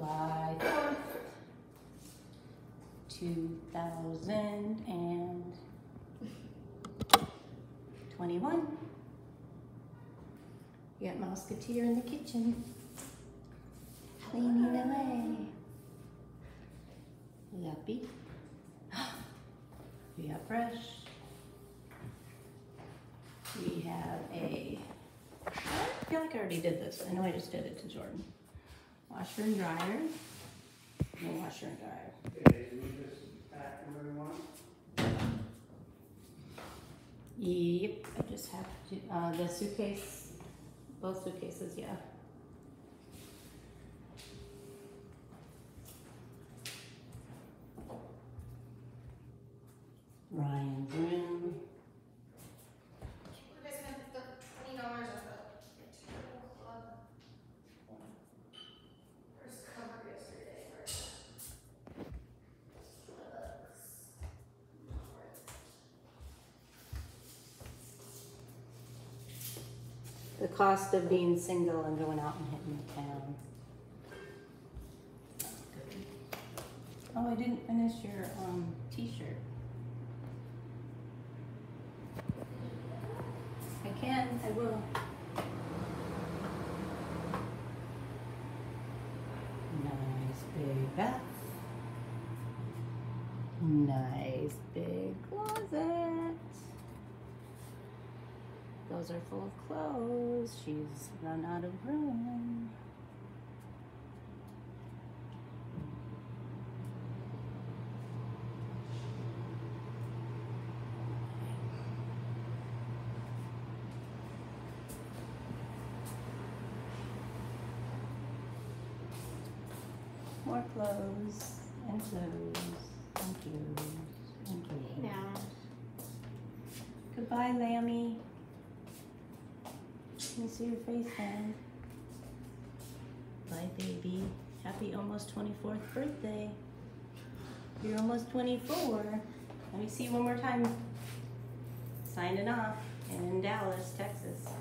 July 4th, 2021. We got Musketeer in the kitchen, cleaning away. Yuppie. We have fresh. We have a, I feel like I already did this. I know I just did it to Jordan. Washer and dryer. No washer and dryer. Okay, we just pack them where we want. Yep, I just have to, uh, the suitcase, both suitcases, yeah. Ryan's The cost of being single and going out and hitting the town. Oh, I didn't finish your, um, t-shirt. I can, I will. Nice big bath. Nice big closet. Those are full of clothes. She's run out of room. More clothes and clothes and clothes and clothes. Now. Goodbye, Lammy. Can you see your face then? Bye, baby. Happy almost 24th birthday. You're almost 24. Let me see you one more time. Signing off in Dallas, Texas.